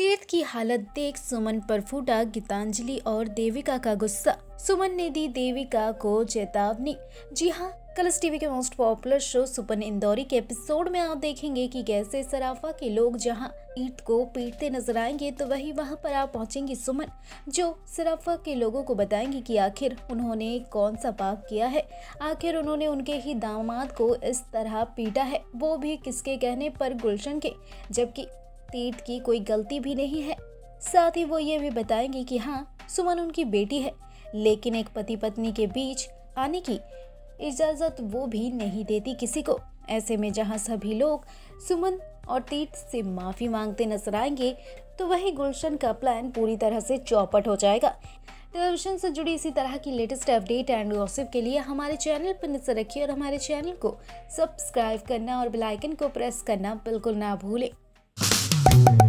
की हालत देख सुमन पर फूटा गीतांजलि और देविका का गुस्सा। सुमन ने दी देविका को चेतावनी। जी हाँ कलर्स टीवी के most popular show Supan Indori के एपिसोड में आप देखेंगे कि कैसे सराफा के लोग जहाँ ईट को पीटते नज़र आएँगे तो वही वहाँ पर आप पहुंचेंगी सुमन, जो सराफा के लोगों को बताएँगी कि आखिर उन्होंने कौन सा पाप किया है। आखिर उन्होंने उनके ही दामाद को इस तरह पीटा है, वो भी किसके कहने पर गुलशन के, जबकि तीर्थ की कोई गलती भी नहीं है। साथ ही वो ये भी बताएँगी कि हाँ सुमन उनकी बेटी है, लेकिन एक पति पत्नी के बीच आने की इजाज़त वो भी नहीं देती किसी को। ऐसे में जहाँ सभी लोग सुमन और तीर्थ से माफ़ी मांगते नज़र आएँगे तो वही गुलशन का प्लान पूरी तरह से चौपट हो जाएगा। टेलीविज़न से जुड़ी इसी तरह की लेटेस्ट अपडेट एंड गॉसिप के लिए हमारे चैनल पर नज़र रखिए और हमारे चैनल को सब्सक्राइब करना और बेल आइकन को प्रेस करना बिल्कुल ना भूलें। Thank you.